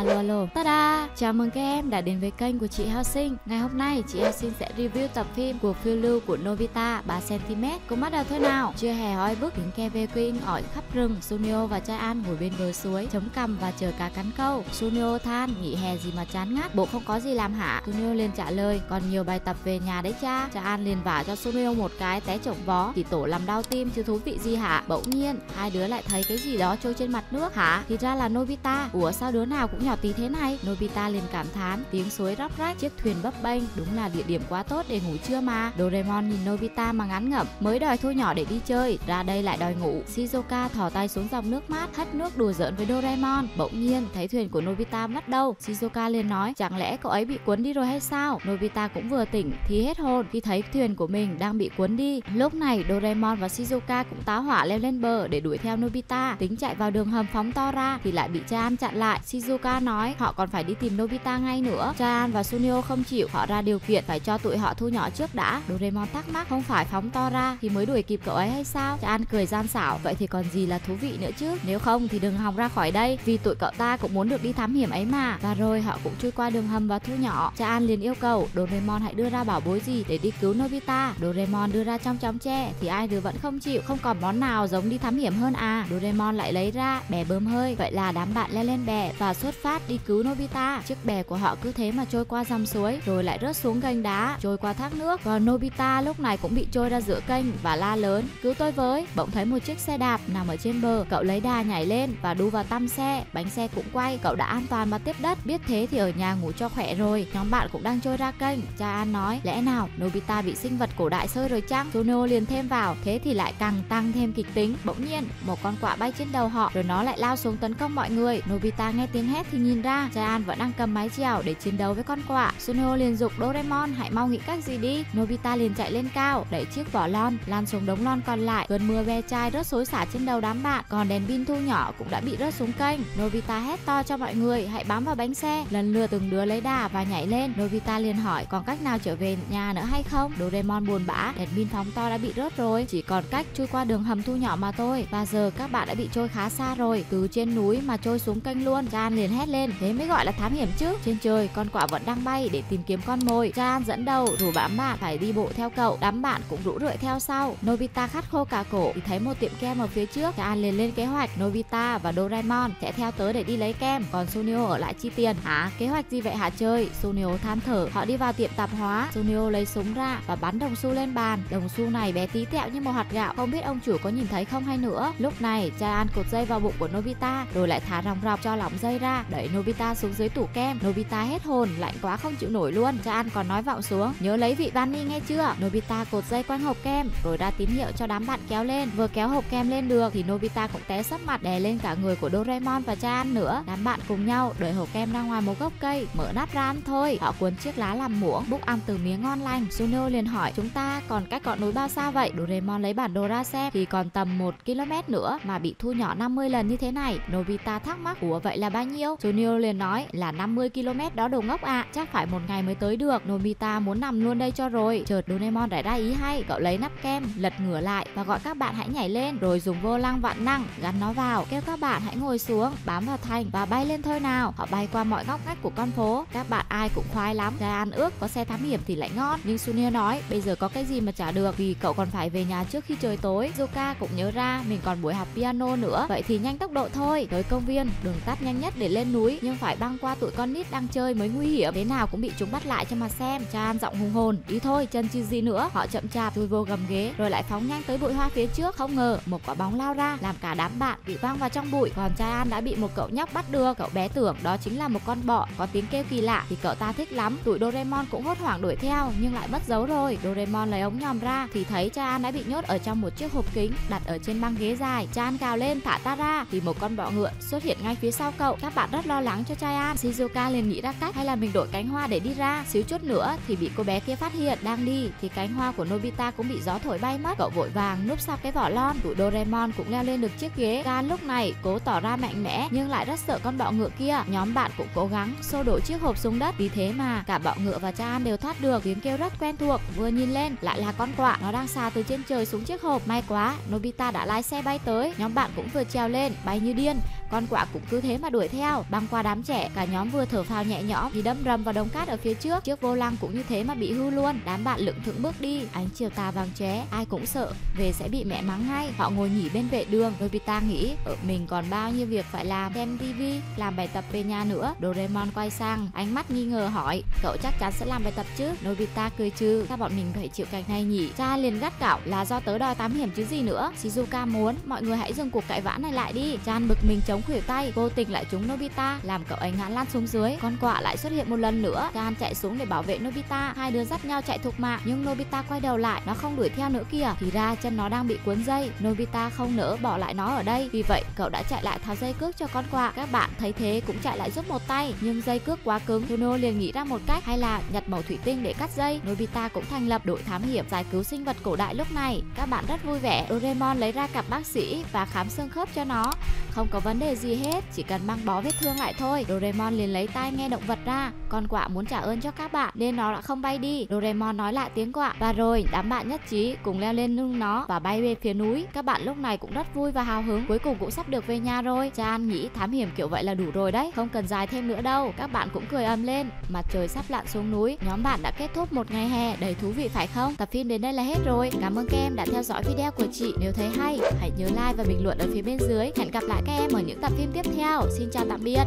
Alo alo, tada! Chào mừng các em đã đến với kênh của chị Hao Sinh. Ngày hôm nay chị Hao Sinh sẽ review tập phim của phiêu lưu của Novita, 3cm. Cùng bắt đầu thôi nào. Chưa hè hói bước tiếng ke về Queen ỏi khắp rừng. Sunio và cha An ngồi bên bờ suối, chống cằm và chờ cá cắn câu. Sunio than, nghỉ hè gì mà chán ngắt, bộ không có gì làm hả? Sunio liền trả lời, còn nhiều bài tập về nhà đấy cha. Cha An liền vả cho Sunio một cái té chổng vó, thì tổ làm đau tim chứ thú vị gì hả? Bỗng nhiên, hai đứa lại thấy cái gì đó trôi trên mặt nước hả? Thì ra là Novita. Ủa sao đứa nào cũng nhỏ tí thế này? Nobita liền cảm thán, tiếng suối róc rách, chiếc thuyền bấp bênh, đúng là địa điểm quá tốt để ngủ trưa mà. Doraemon nhìn Nobita mà ngán ngẩm, mới đòi thu nhỏ để đi chơi, ra đây lại đòi ngủ. Shizuka thò tay xuống dòng nước mát, hất nước đùa giỡn với Doraemon. Bỗng nhiên thấy thuyền của Nobita mất đâu, Shizuka liền nói, chẳng lẽ cậu ấy bị cuốn đi rồi hay sao? Nobita cũng vừa tỉnh thì hết hồn khi thấy thuyền của mình đang bị cuốn đi. Lúc này Doraemon và Shizuka cũng táo hỏa leo lên bờ để đuổi theo Nobita, tính chạy vào đường hầm phóng to ra thì lại bị cha An chặn lại. Shizuka nói họ còn phải đi tìm Nobita ngay nữa. Cha An và Sunio không chịu, họ ra điều kiện phải cho tụi họ thu nhỏ trước đã. Doraemon thắc mắc không phải phóng to ra thì mới đuổi kịp cậu ấy hay sao? Cha An cười gian xảo, vậy thì còn gì là thú vị nữa chứ? Nếu không thì đừng hòng ra khỏi đây, vì tụi cậu ta cũng muốn được đi thám hiểm ấy mà. Và rồi họ cũng chui qua đường hầm và thu nhỏ. Cha An liền yêu cầu Doraemon hãy đưa ra bảo bối gì để đi cứu Nobita. Doraemon đưa ra trong chóng tre thì ai đứa vẫn không chịu, không còn món nào giống đi thám hiểm hơn à. Doraemon lại lấy ra bè bơm hơi, vậy là đám bạn leo lên bè và xuất phát đi cứu Nobita. Chiếc bè của họ cứ thế mà trôi qua dòng suối, rồi lại rớt xuống gành đá, trôi qua thác nước. Còn Nobita lúc này cũng bị trôi ra giữa kênh và la lớn, cứu tôi với. Bỗng thấy một chiếc xe đạp nằm ở trên bờ, cậu lấy đà nhảy lên và đu vào tăm xe, bánh xe cũng quay, cậu đã an toàn mà tiếp đất. Biết thế thì ở nhà ngủ cho khỏe rồi. Nhóm bạn cũng đang trôi ra kênh. Cha An nói, lẽ nào Nobita bị sinh vật cổ đại sơi rồi chăng? Juno liền thêm vào, thế thì lại càng tăng thêm kịch tính. Bỗng nhiên, một con quạ bay trên đầu họ, rồi nó lại lao xuống tấn công mọi người. Nobita nghe tiếng hét thì nhìn ra, cha An vẫn đang cầm mái chèo để chiến đấu với con quạ. Suno liền dục Doraemon hãy mau nghĩ cách gì đi. Nobita liền chạy lên cao, đẩy chiếc vỏ lon lan xuống đống lon còn lại. Cơn mưa ve chai rớt xối xả trên đầu đám bạn, còn đèn pin thu nhỏ cũng đã bị rớt xuống kênh. Nobita hét to cho mọi người hãy bám vào bánh xe. Lần lượt từng đứa lấy đà và nhảy lên. Nobita liền hỏi còn cách nào trở về nhà nữa hay không? Doraemon buồn bã, đèn pin phóng to đã bị rớt rồi, chỉ còn cách chui qua đường hầm thu nhỏ mà thôi. Và giờ các bạn đã bị trôi khá xa rồi, từ trên núi mà trôi xuống kênh luôn. Gan liền hét lên, thế mới gọi là thám hiểm chứ. Trên trời, con quạ vẫn đang bay để tìm kiếm con mồi. Chan dẫn đầu, rủ bám bạn phải đi bộ theo cậu. Đám bạn cũng rũ rượi theo sau. Nobita khát khô cả cổ thì thấy một tiệm kem ở phía trước. Chan liền lên kế hoạch, Nobita và Doraemon sẽ theo tới để đi lấy kem, còn Sunio ở lại chi tiền. Hả? Kế hoạch gì vậy hả chơi? Sunio than thở. Họ đi vào tiệm tạp hóa. Sunio lấy súng ra và bắn đồng xu lên bàn. Đồng xu này bé tí tẹo như một hạt gạo, không biết ông chủ có nhìn thấy không hay nữa. Lúc này, cha An cột dây vào bụng của Nobita, rồi lại thả ròng rọc cho lỏng dây ra, đẩy Nobita xuống dưới tủ kem. Nobita hết hồn, lạnh quá không chịu nổi luôn. Cha An còn nói vọng xuống, nhớ lấy vị vani nghe chưa? Nobita cột dây quanh hộp kem, rồi ra tín hiệu cho đám bạn kéo lên. Vừa kéo hộp kem lên được thì Nobita cũng té sấp mặt đè lên cả người của Doraemon và cha An nữa. Đám bạn cùng nhau đẩy hộp kem ra ngoài một gốc cây, mở nắp ra ăn thôi. Họ cuốn chiếc lá làm muỗng, búc ăn từ miếng ngon lành. Suno liền hỏi chúng ta còn cách ngọn núi bao xa vậy? Doraemon lấy bản đồ ra xem thì còn tầm 1 km nữa mà bị thu nhỏ 50 lần như thế này. Nobita thắc mắc, ủa vậy là bao nhiêu? Junio liền nói là 50 km đó đồ ngốc ạ, à. chắc phải một ngày mới tới được. Nobita muốn nằm luôn đây cho rồi. Chợt Doraemon lại ra ý hay, cậu lấy nắp kem, lật ngửa lại và gọi các bạn hãy nhảy lên, rồi dùng vô lăng vạn năng gắn nó vào, kêu các bạn hãy ngồi xuống, bám vào thành và bay lên thôi nào. Họ bay qua mọi ngóc ngách của con phố, các bạn ai cũng khoái lắm. Ra ăn ước có xe thám hiểm thì lại ngon, nhưng Sunio nói bây giờ có cái gì mà trả được vì cậu còn phải về nhà trước khi trời tối. Zuka cũng nhớ ra mình còn buổi học piano nữa, vậy thì nhanh tốc độ thôi. Tới công viên, đường tắt nhanh nhất để lên núi, nhưng phải băng qua tụi con nít đang chơi mới nguy hiểm. Thế nào cũng bị chúng bắt lại cho mà xem. Chan giọng hùng hồn, đi thôi, chân chứ gì nữa. Họ chậm chạp chui vô gầm ghế, rồi lại phóng nhanh tới bụi hoa phía trước. Không ngờ một quả bóng lao ra, làm cả đám bạn bị văng vào trong bụi. Còn Chan đã bị một cậu nhóc bắt được. Cậu bé tưởng đó chính là một con bọ có tiếng kêu kỳ lạ thì cậu ta thích lắm. Tụi Doraemon cũng hốt hoảng đuổi theo nhưng lại mất dấu rồi. Doraemon lấy ống nhòm ra thì thấy cha An đã bị nhốt ở trong một chiếc hộp kính đặt ở trên băng ghế dài. Cha An gào lên thả ta ra thì một con bọ ngựa xuất hiện ngay phía sau cậu. Các bạn rất lo lắng cho cha An. Shizuka liền nghĩ ra cách hay là mình đổi cánh hoa để đi ra. Xíu chút nữa thì bị cô bé kia phát hiện đang đi thì cánh hoa của Nobita cũng bị gió thổi bay mất. Cậu vội vàng núp sau cái vỏ lon. Tụi Doraemon cũng leo lên được chiếc ghế. Gan lúc này cố tỏ ra mạnh mẽ nhưng lại rất sợ con bọ ngựa kia. Nhóm bạn cũng cố gắng xô đổ chiếc hộp xuống đất. Vì thế mà cả bọ ngựa và cha An đều thoát được. Tiếng kêu rất quen thuộc. Vừa nhìn lên lại là con quạ. Nó đang xà từ trên trời xuống chiếc hộp. May quá, Nobita đã lái xe bay tới. Nhóm bạn cũng vừa trèo lên, bay như điên con quạ cũng cứ thế mà đuổi theo. Băng qua đám trẻ, cả nhóm vừa thở phào nhẹ nhõm, thì đâm rầm vào đống cát ở phía trước. Chiếc vô lăng cũng như thế mà bị hư luôn. Đám bạn lững thững bước đi. Ánh chiều tà vàng chóe, ai cũng sợ. Về sẽ bị mẹ mắng ngay. Họ ngồi nghỉ bên vệ đường. Nobita nghĩ, ở mình còn bao nhiêu việc phải làm, xem tivi làm bài tập về nhà nữa. Doraemon quay sang, ánh mắt nghi ngờ hỏi, cậu chắc chắn sẽ làm bài tập chứ? Nobita cười trừ, sao bọn mình phải chịu cảnh này nhỉ? Cha liền gắt cạo là do tớ đòi tám hiểm chứ gì nữa. Shizuka muốn, mọi người hãy dừng cuộc cãi vã này lại đi. Chan bực mình chống khuỷu tay, vô tình lại trúng Nobita, làm cậu ấy ngã lăn xuống dưới. Con quạ lại xuất hiện một lần nữa. Gan chạy xuống để bảo vệ Nobita. Hai đứa dắt nhau chạy thục mạng, nhưng Nobita quay đầu lại. Nó không đuổi theo nữa kìa. Thì ra chân nó đang bị cuốn dây. Nobita không nỡ bỏ lại nó ở đây. Vì vậy, cậu đã chạy lại tháo dây cước cho con quạ. Các bạn thấy thế cũng chạy lại giúp một tay. Nhưng dây cước quá cứng. Juno liền nghĩ ra một cách hay là nhặt mẩu thủy tinh để cắt dây. Nobita cũng thành lập đội thám hiểm giải cứu sinh vật cổ đại lúc này. Các bạn rất vui vẻ. Doraemon lấy ra cặp bác sĩ và khám xương khớp cho nó. Không có vấn đề gì hết, chỉ cần băng bó vết thương lại thôi. Doraemon liền lấy tai nghe động vật ra. Con quạ muốn trả ơn cho các bạn, nên nó đã không bay đi. Doraemon nói lại tiếng quạ. Và rồi, đám bạn nhất trí cùng leo lên lưng nó và bay về phía núi. Các bạn lúc này cũng rất vui và hào hứng. Cuối cùng cũng sắp được về nhà rồi. Chan nghĩ thám hiểm kiểu vậy là đủ rồi đấy. Không cần dài thêm nữa đâu. Các bạn cũng cười ầm lên. Mặt trời sắp lặn xuống núi. Nhóm bạn đã kết thúc một ngày hè đầy thú vị phải không? Tập phim đến đây là hết rồi. Cảm ơn các em đã theo dõi video của chị. Nếu thấy hay, hãy nhớ like và bình luận ở phía bên dưới. Hẹn gặp lại các em ở những tập phim tiếp theo. Xin chào tạm biệt.